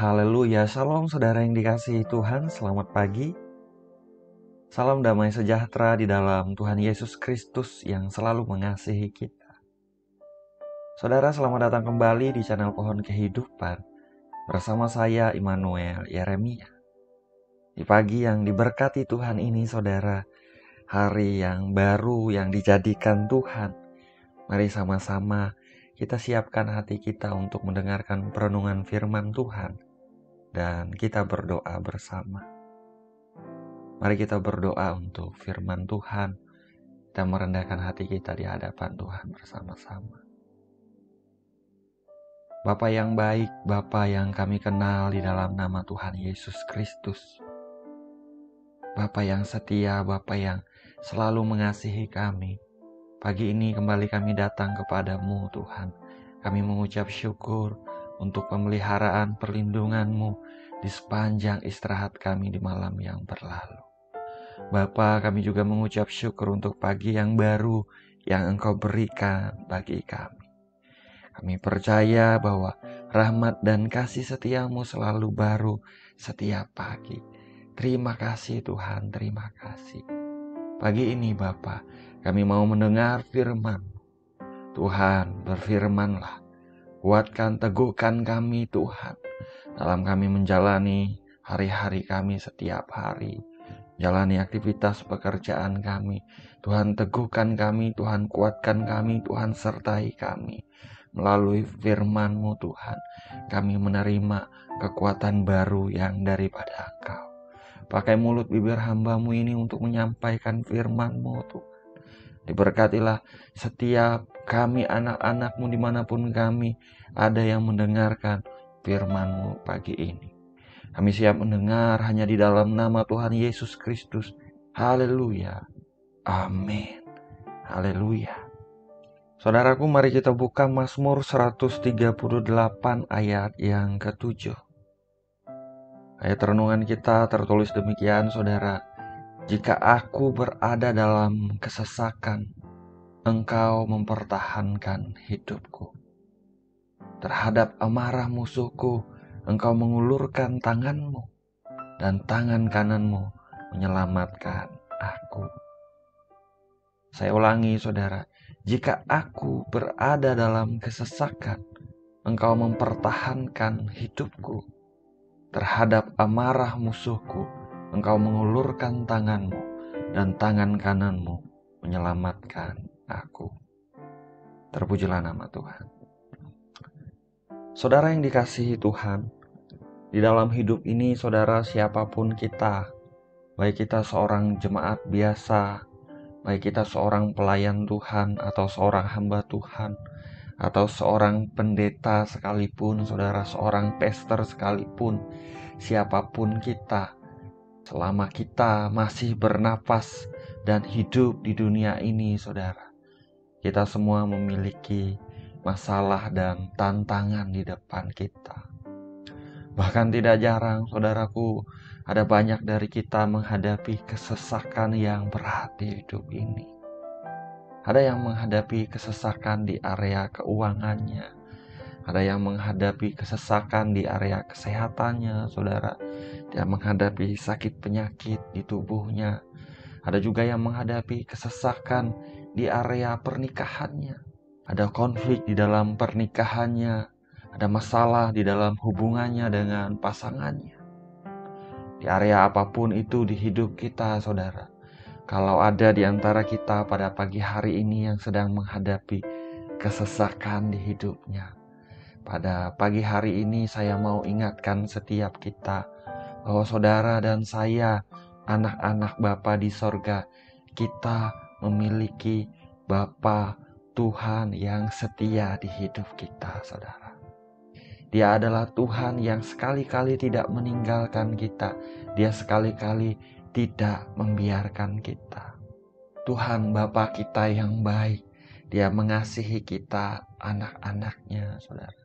Haleluya, shalom saudara yang dikasihi Tuhan, selamat pagi. Salam damai sejahtera di dalam Tuhan Yesus Kristus yang selalu mengasihi kita. Saudara, selamat datang kembali di channel Pohon Kehidupan bersama saya Immanuel Yeremia. Di pagi yang diberkati Tuhan ini, saudara, hari yang baru yang dijadikan Tuhan. Mari sama-sama kita siapkan hati kita untuk mendengarkan perenungan firman Tuhan dan kita berdoa bersama. Mari kita berdoa untuk firman Tuhan dan merendahkan hati kita di hadapan Tuhan bersama-sama. Bapa yang baik, Bapa yang kami kenal di dalam nama Tuhan Yesus Kristus. Bapa yang setia, Bapa yang selalu mengasihi kami. Pagi ini kembali kami datang kepadamu Tuhan. Kami mengucap syukur untuk pemeliharaan perlindunganmu di sepanjang istirahat kami di malam yang berlalu. Bapa, kami juga mengucap syukur untuk pagi yang baru yang Engkau berikan bagi kami. Kami percaya bahwa rahmat dan kasih setiamu selalu baru setiap pagi. Terima kasih Tuhan, terima kasih. Pagi ini Bapa, kami mau mendengar firman. Tuhan, berfirmanlah. Kuatkan, teguhkan kami Tuhan. Dalam kami menjalani hari-hari kami setiap hari. Jalani aktivitas pekerjaan kami. Tuhan teguhkan kami, Tuhan kuatkan kami, Tuhan sertai kami. Melalui firman-Mu Tuhan, kami menerima kekuatan baru yang daripada Engkau. Pakai mulut bibir hambamu ini untuk menyampaikan firman-Mu Tuhan. Diberkatilah setiap kami anak-anakmu di mana pun kami ada yang mendengarkan firmanmu pagi ini. Kami siap mendengar hanya di dalam nama Tuhan Yesus Kristus. Haleluya. Amin. Haleluya. Saudaraku mari kita buka Mazmur 138 ayat yang ketujuh. Ayat renungan kita tertulis demikian saudara. Jika aku berada dalam kesesakan, engkau mempertahankan hidupku. Terhadap amarah musuhku, engkau mengulurkan tanganmu, dan tangan kananmu menyelamatkan aku. Saya ulangi saudara, jika aku berada dalam kesesakan, engkau mempertahankan hidupku. Terhadap amarah musuhku, engkau mengulurkan tanganmu, dan tangan kananmu menyelamatkan aku. Terpujilah nama Tuhan. Saudara yang dikasihi Tuhan, di dalam hidup ini saudara siapa pun kita, baik kita seorang jemaat biasa, baik kita seorang pelayan Tuhan atau seorang hamba Tuhan, atau seorang pendeta sekalipun, saudara seorang pester sekalipun, siapa pun kita, selama kita masih bernapas dan hidup di dunia ini, saudara. Kita semua memiliki masalah dan tantangan di depan kita. Bahkan tidak jarang, saudaraku, ada banyak dari kita menghadapi kesesakan yang berat di hidup ini. Ada yang menghadapi kesesakan di area keuangannya, ada yang menghadapi kesesakan di area kesehatannya, saudara. Dia menghadapi sakit penyakit di tubuhnya. Ada juga yang menghadapi kesesakan di area pernikahannya. Ada konflik di dalam pernikahannya. Ada masalah di dalam hubungannya dengan pasangannya. Di area apa pun itu di hidup kita, saudara. Kalau ada di antara kita pada pagi hari ini yang sedang menghadapi kesesakan di hidupnya, pada pagi hari ini saya mau ingatkan setiap kita bahwa saudara dan saya, anak-anak Bapa di sorga, kita memiliki Bapa Tuhan yang setia di hidup kita, saudara. Dia adalah Tuhan yang sekali-kali tidak meninggalkan kita. Dia sekali-kali tidak membiarkan kita. Tuhan Bapa kita yang baik, Dia mengasihi kita, anak-anaknya, saudara.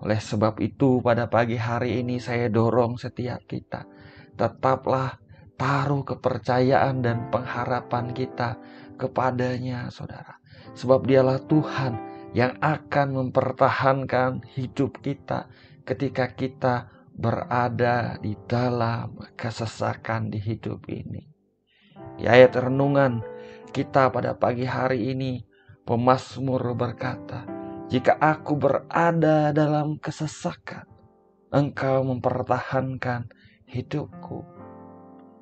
Oleh sebab itu, pada pagi hari ini saya dorong setiap kita, tetaplah taruh kepercayaan dan pengharapan kita kepadanya, saudara. Sebab dialah Tuhan yang akan mempertahankan hidup kita ketika kita berada di dalam kesesakan di hidup ini. Di ayat renungan kita pada pagi hari ini, pemazmur berkata, "Jika aku berada dalam kesesakan, Engkau mempertahankan hidupku."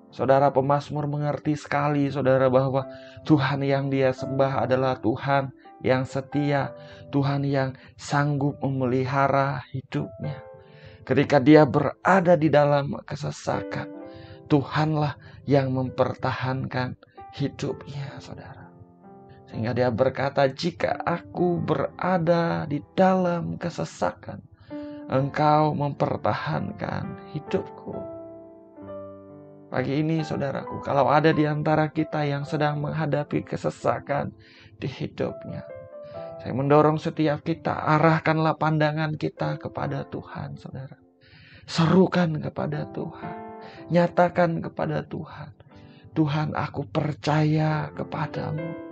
Saudara pemazmur mengerti sekali saudara bahwa Tuhan yang dia sembah adalah Tuhan yang setia, Tuhan yang sanggup memelihara hidupnya. Ketika dia berada di dalam kesesakan, Tuhanlah yang mempertahankan hidupnya, saudara. Sehingga dia berkata, "Jika aku berada di dalam kesesakan, Engkau mempertahankan hidupku." Pagi ini, saudaraku, kalau ada di antara kita yang sedang menghadapi kesesakan di hidupnya, saya mendorong setiap kita, arahkanlah pandangan kita kepada Tuhan, saudara. Serukan kepada Tuhan. Nyatakan kepada Tuhan. Tuhan, aku percaya kepadamu.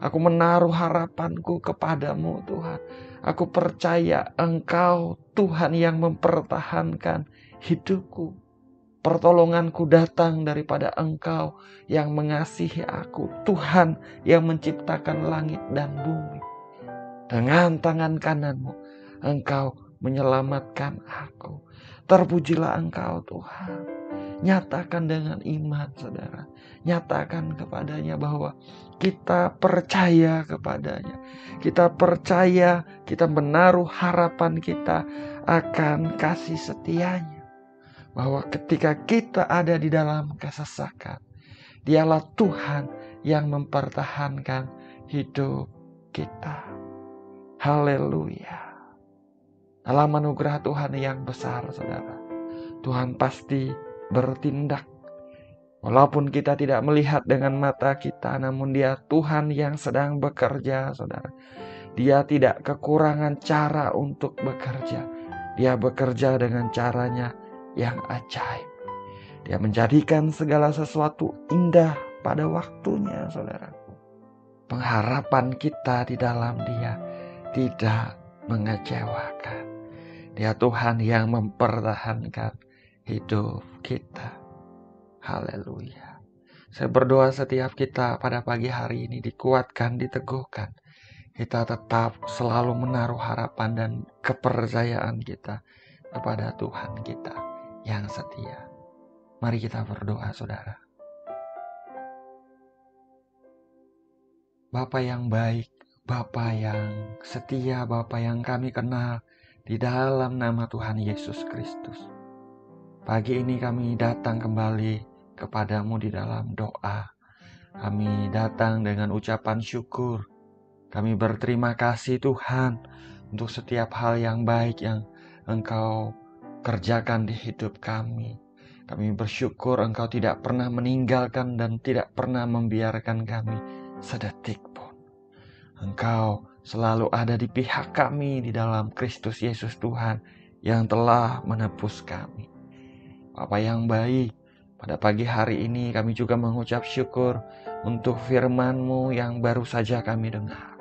Aku menaruh harapanku kepadamu, Tuhan. Aku percaya Engkau, Tuhan yang mempertahankan hidupku. Pertolonganku datang daripada Engkau yang mengasihi aku, Tuhan yang menciptakan langit dan bumi. Dengan tangan kananmu, engkau menyelamatkan aku. Terpujilah engkau Tuhan. Nyatakan dengan iman saudara. Nyatakan kepadanya bahwa kita percaya kepadanya. Kita percaya, kita menaruh harapan kita akan kasih setianya. Bahwa ketika kita ada di dalam kesesakan, dialah Tuhan yang mempertahankan hidup kita. Haleluya. Dalam anugerah Tuhan yang besar, saudara. Tuhan pasti bertindak. Walaupun kita tidak melihat dengan mata kita, namun dia Tuhan yang sedang bekerja, saudara. Dia tidak kekurangan cara untuk bekerja. Dia bekerja dengan caranya yang ajaib. Dia menjadikan segala sesuatu indah pada waktunya, saudaraku. Pengharapan kita di dalam dia tidak mengecewakan. Dia Tuhan yang mempertahankan hidup kita. Haleluya. Saya berdoa setiap kita pada pagi hari ini dikuatkan, diteguhkan. Kita tetap selalu menaruh harapan dan kepercayaan kita kepada Tuhan kita yang setia. Mari kita berdoa saudara. Bapak yang baik, Bapa yang setia, Bapa yang kami kenal di dalam nama Tuhan Yesus Kristus. Pagi ini kami datang kembali kepadamu di dalam doa. Kami datang dengan ucapan syukur. Kami berterima kasih Tuhan untuk setiap hal yang baik yang Engkau kerjakan di hidup kami. Kami bersyukur Engkau tidak pernah meninggalkan dan tidak pernah membiarkan kami sedetik Engkau selalu ada di pihak kami di dalam Kristus Yesus Tuhan yang telah menebus kami. Bapa yang baik, pada pagi hari ini kami juga mengucap syukur untuk firman-Mu yang baru saja kami dengar.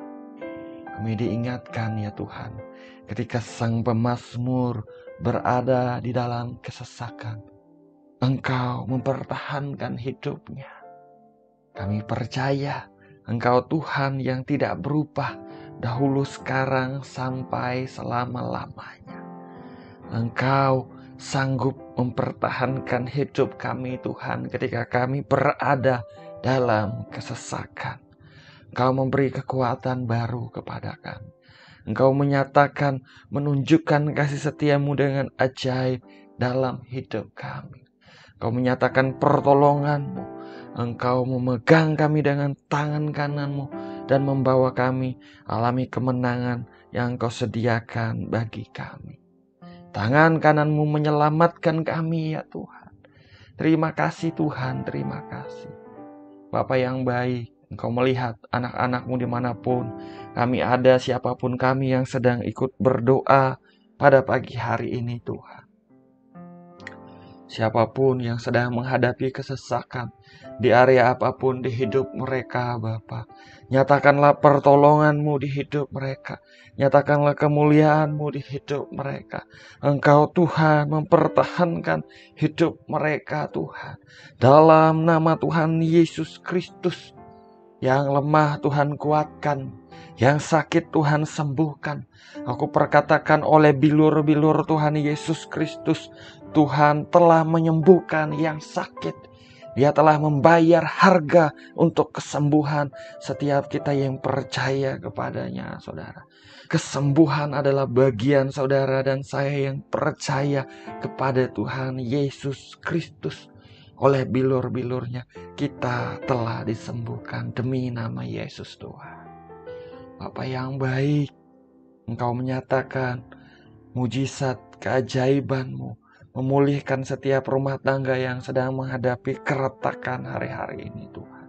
Kami diingatkan ya Tuhan, ketika sang pemazmur berada di dalam kesesakan, Engkau mempertahankan hidupnya. Kami percaya Engkau Tuhan yang tidak berubah dahulu sekarang sampai selama-lamanya. Engkau sanggup mempertahankan hidup kami Tuhan ketika kami berada dalam kesesakan. Engkau memberi kekuatan baru kepada kami. Engkau menyatakan, menunjukkan kasih setiamu dengan ajaib dalam hidup kami. Engkau menyatakan pertolonganmu, Engkau memegang kami dengan tangan kananmu dan membawa kami alami kemenangan yang Engkau sediakan bagi kami. Tangan kananmu menyelamatkan kami ya Tuhan. Terima kasih Tuhan, terima kasih. Bapak yang baik, Engkau melihat anak-anakmu di mana pun kami ada, siapa pun kami yang sedang ikut berdoa pada pagi hari ini Tuhan. Siapa pun yang sedang menghadapi kesesakan di area apa pun di hidup mereka, Bapa. Nyatakanlah pertolonganmu di hidup mereka. Nyatakanlah kemuliaanmu di hidup mereka. Engkau Tuhan mempertahankan hidup mereka Tuhan. Dalam nama Tuhan Yesus Kristus. Yang lemah Tuhan kuatkan. Yang sakit Tuhan sembuhkan. Aku perkatakan oleh bilur-bilur Tuhan Yesus Kristus Tuhan telah menyembuhkan yang sakit. Dia telah membayar harga untuk kesembuhan setiap kita yang percaya kepadanya, saudara. Kesembuhan adalah bagian saudara dan saya yang percaya kepada Tuhan Yesus Kristus. Oleh bilur-bilurnya kita telah disembuhkan demi nama Yesus Tuhan. Bapak yang baik, Engkau menyatakan mujizat keajaibanmu memulihkan setiap rumah tangga yang sedang menghadapi keretakan hari-hari ini Tuhan.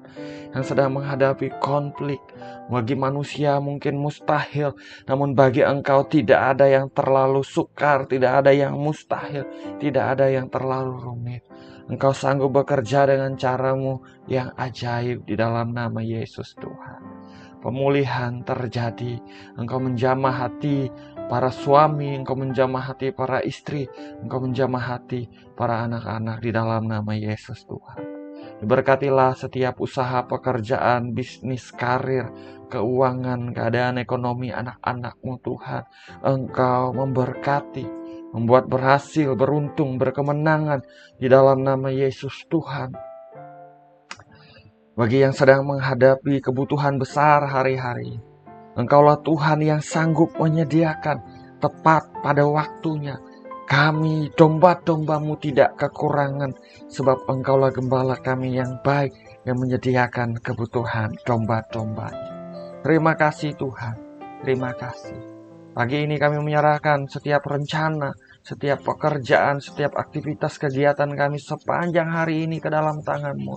Yang sedang menghadapi konflik. Bagi manusia mungkin mustahil, namun bagi engkau tidak ada yang terlalu sukar, tidak ada yang mustahil, tidak ada yang terlalu rumit. Engkau sanggup bekerja dengan caramu yang ajaib di dalam nama Yesus Tuhan. Pemulihan terjadi, engkau menjamah hati para suami, engkau menjamah hati para istri, engkau menjamah hati para anak-anak di dalam nama Yesus Tuhan. Diberkatilah setiap usaha pekerjaan, bisnis, karir, keuangan, keadaan ekonomi anak-anakmu Tuhan. Engkau memberkati, membuat berhasil, beruntung, berkemenangan di dalam nama Yesus Tuhan. Bagi yang sedang menghadapi kebutuhan besar hari-hari, Engkaulah Tuhan yang sanggup menyediakan tepat pada waktunya. Kami domba-dombamu tidak kekurangan sebab engkaulah gembala kami yang baik yang menyediakan kebutuhan domba-dombanya. Terima kasih Tuhan, terima kasih. Pagi ini kami menyerahkan setiap rencana, setiap pekerjaan, setiap aktivitas kegiatan kami sepanjang hari ini ke dalam tanganmu.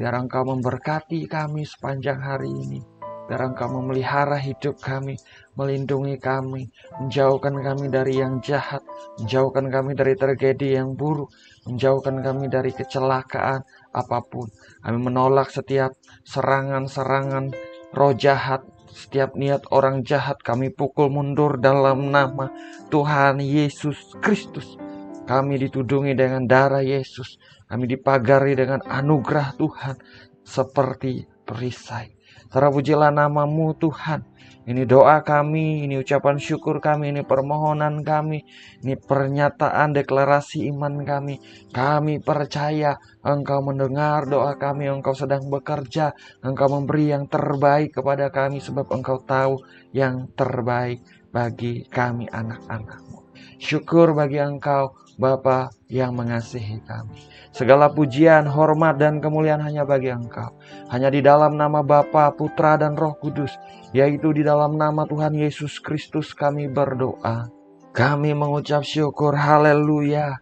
Biar engkau memberkati kami sepanjang hari ini Biar engkau memelihara hidup kami, melindungi kami, menjauhkan kami dari yang jahat, menjauhkan kami dari tragedi yang buruk, menjauhkan kami dari kecelakaan apa pun. Kami menolak setiap serangan-serangan roh jahat, setiap niat orang jahat kami pukul mundur dalam nama Tuhan Yesus Kristus. Kami ditudungi dengan darah Yesus. Kami dipagari dengan anugerah Tuhan seperti perisai. Terpujilah namamu Tuhan. Ini doa kami, ini ucapan syukur kami, ini permohonan kami, ini pernyataan deklarasi iman kami. Kami percaya Engkau mendengar doa kami, Engkau sedang bekerja, Engkau memberi yang terbaik kepada kami sebab Engkau tahu yang terbaik bagi kami anak-anakmu. Syukur bagi Engkau Bapa yang mengasihi kami. Segala pujian, hormat, dan kemuliaan hanya bagi Engkau. Hanya di dalam nama Bapa, Putra, dan Roh Kudus, yaitu di dalam nama Tuhan Yesus Kristus kami berdoa. Kami mengucap syukur, haleluya.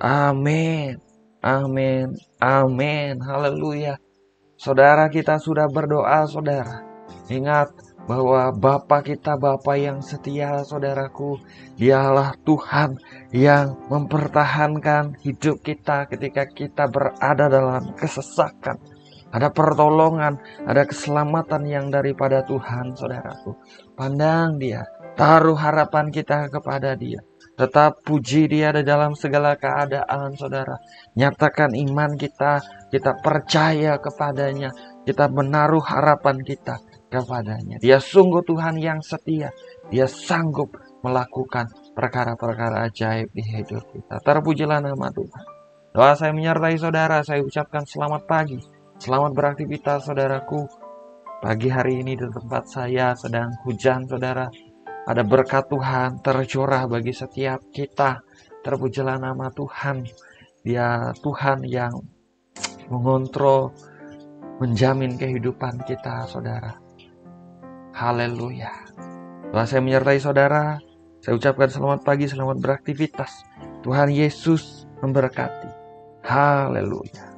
Amin. Amin. Amin. Haleluya. Saudara kita sudah berdoa, saudara. Ingat, bahwa Bapa kita Bapa yang setia saudaraku dialah Tuhan yang mempertahankan hidup kita ketika kita berada dalam kesesakan. Ada pertolongan ada keselamatan yang daripada Tuhan saudaraku. Pandang dia taruh harapan kita kepada dia. Tetap puji dia di dalam segala keadaan saudara. Nyatakan iman kita kita percaya kepadanya. Kita menaruh harapan kita kepadanya. Dia sungguh Tuhan yang setia. Dia sanggup melakukan perkara-perkara ajaib di hidup kita. Terpujilah nama Tuhan. Doa saya menyertai saudara, saya ucapkan selamat pagi. Selamat beraktivitas saudaraku. Pagi hari ini di tempat saya sedang hujan saudara. Ada berkat Tuhan tercurah bagi setiap kita. Terpujilah nama Tuhan. Dia Tuhan yang mengontrol, menjamin kehidupan kita saudara. Haleluya. Setelah saya menyertai saudara, saya ucapkan selamat pagi, selamat beraktivitas. Tuhan Yesus memberkati. Haleluya.